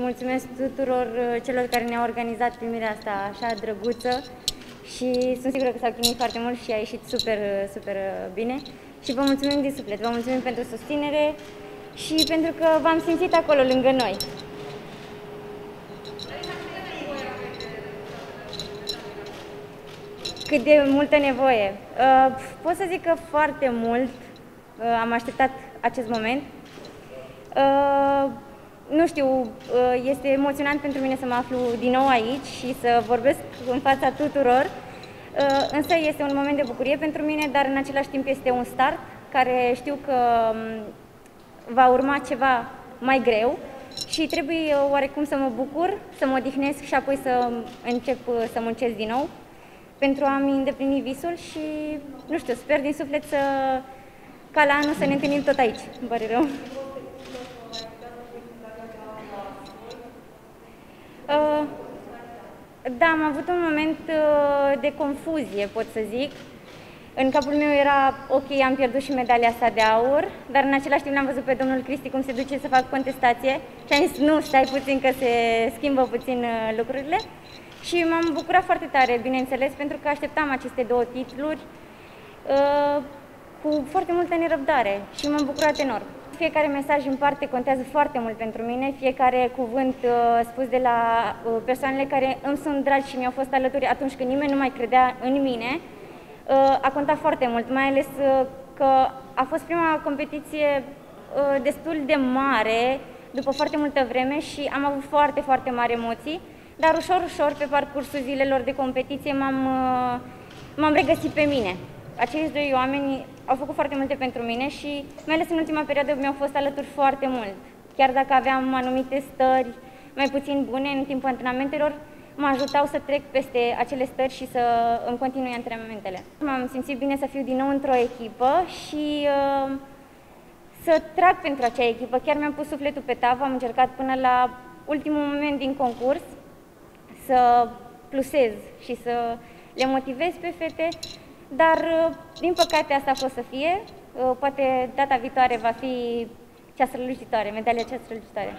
Mulțumesc tuturor uh, celor care ne-au organizat primirea asta așa drăguță și sunt sigură că s-au chinuit foarte mult și a ieșit super, uh, super uh, bine. Și vă mulțumim din suflet, vă mulțumim pentru susținere și pentru că v-am simțit acolo lângă noi. Cât de multă nevoie. Pot să zic că foarte mult am așteptat acest moment nu știu, uh, este emoționant pentru mine să mă aflu din nou aici și să vorbesc în fața tuturor, uh, însă este un moment de bucurie pentru mine, dar în același timp este un start care știu că um, va urma ceva mai greu și trebuie uh, oarecum să mă bucur, să mă odihnesc și apoi să încep să muncesc din nou pentru a-mi îndeplini visul și, nu știu, sper din suflet să, ca la anul să ne întâlnim tot aici, îmi pare rău. Da, am avut un moment uh, de confuzie, pot să zic. În capul meu era, ok, am pierdut și medalia asta de aur, dar în același timp l-am văzut pe domnul Cristi cum se duce să fac contestație și am zis, nu, stai puțin că se schimbă puțin uh, lucrurile. Și m-am bucurat foarte tare, bineînțeles, pentru că așteptam aceste două titluri uh, cu foarte multă nerăbdare și m-am bucurat enorm. Fiecare mesaj în parte contează foarte mult pentru mine, fiecare cuvânt uh, spus de la uh, persoanele care îmi sunt dragi și mi-au fost alături atunci când nimeni nu mai credea în mine, uh, a contat foarte mult, mai ales uh, că a fost prima competiție uh, destul de mare, după foarte multă vreme și am avut foarte, foarte mari emoții, dar ușor, ușor, pe parcursul zilelor de competiție m-am, uh, m-am regăsit pe mine acești doi oameni au făcut foarte multe pentru mine și, mai ales în ultima perioadă, mi-au fost alături foarte mult. Chiar dacă aveam anumite stări mai puțin bune în timpul antrenamentelor, mă ajutau să trec peste acele stări și să îmi continui antrenamentele. M-am simțit bine să fiu din nou într-o echipă și uh, să trag pentru acea echipă. Chiar mi-am pus sufletul pe tavă, am încercat până la ultimul moment din concurs să plusez și să le motivez pe fete dar, uh, din păcate, asta a fost să fie. Uh, poate data viitoare va fi cea strălucitoare, medalia cea strălucitoare.